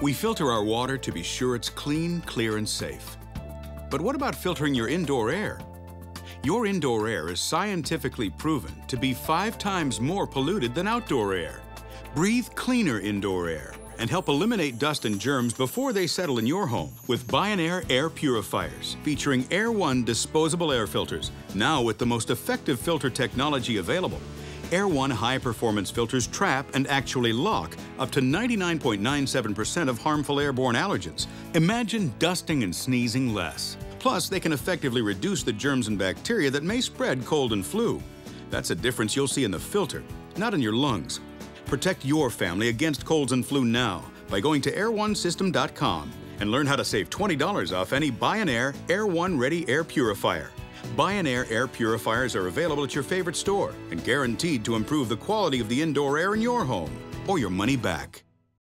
We filter our water to be sure it's clean, clear, and safe. But what about filtering your indoor air? Your indoor air is scientifically proven to be five times more polluted than outdoor air. Breathe cleaner indoor air and help eliminate dust and germs before they settle in your home with Bionaire Air Purifiers, featuring AER1 disposable air filters, now with the most effective filter technology available. AER1 high performance filters trap and actually lock up to 99.97% of harmful airborne allergens. Imagine dusting and sneezing less. Plus, they can effectively reduce the germs and bacteria that may spread cold and flu. That's a difference you'll see in the filter, not in your lungs. Protect your family against colds and flu now by going to air1system.com and learn how to save $20 off any Bionaire AER1 Ready Air Purifier. Bionaire air purifiers are available at your favorite store and guaranteed to improve the quality of the indoor air in your home or your money back.